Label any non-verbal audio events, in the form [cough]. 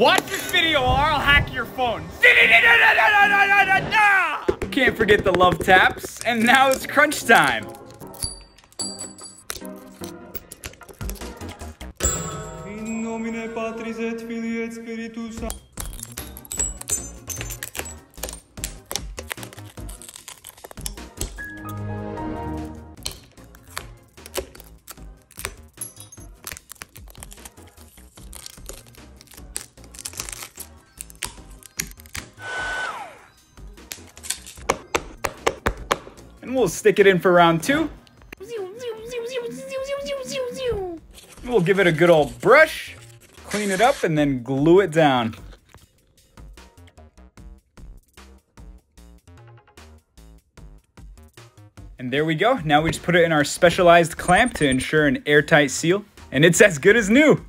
Watch this video or I'll hack your phone. [laughs] Can't forget the love taps. And now it's crunch time. In nomine Patris et Filii et Spiritus And we'll stick it in for round two. We'll give it a good old brush, clean it up, and then glue it down. And there we go. Now we just put it in our specialized clamp to ensure an airtight seal. And it's as good as new.